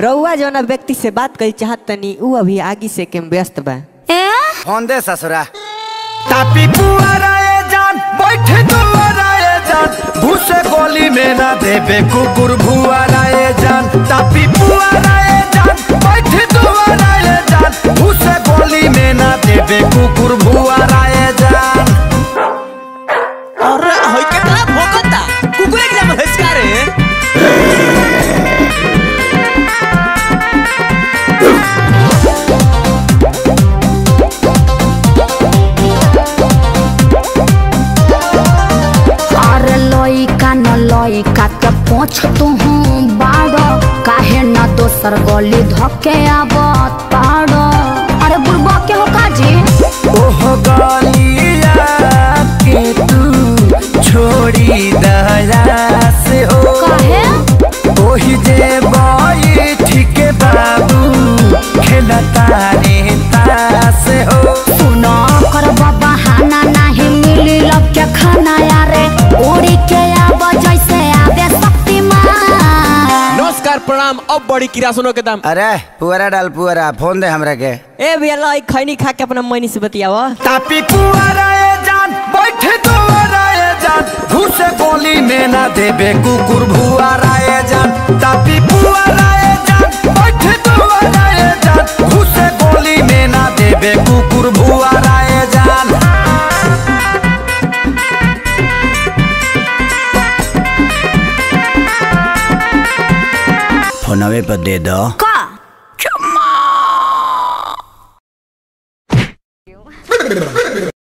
रउआ जौना व्यक्ति से बात करी चाहत तनी ऊ अभी आगी से के व्यस्त बा। ए? फ़ोन दे ससुरा? तापी पुआराए जान बैठे दुआराए जान भूसे गोली में ना देबे कुकुर भुआराए जान। तापी पुआराए जान बैठे दुआराए जान भूसे गोली में ना देबे कुकुर भुआराए के पोछ तू बाड़ काहे न दोसर गली धके आवत पाड़ अरे बुढ़बा के हो काजी ओह गलिया के तू छोड़ी दया प्रणाम अब बड़ी किरासनों के दाम। अरे पुअरा डाल पुअरा फ़ोन दे हमरा के। ए भैया लाई खैनी खा के अपना मनी से बतियावा तापी पुअरा ए जान बैठे ए जान घुसे गोली में ना देबे कुकुर भुआरा फोनवे पर दे दो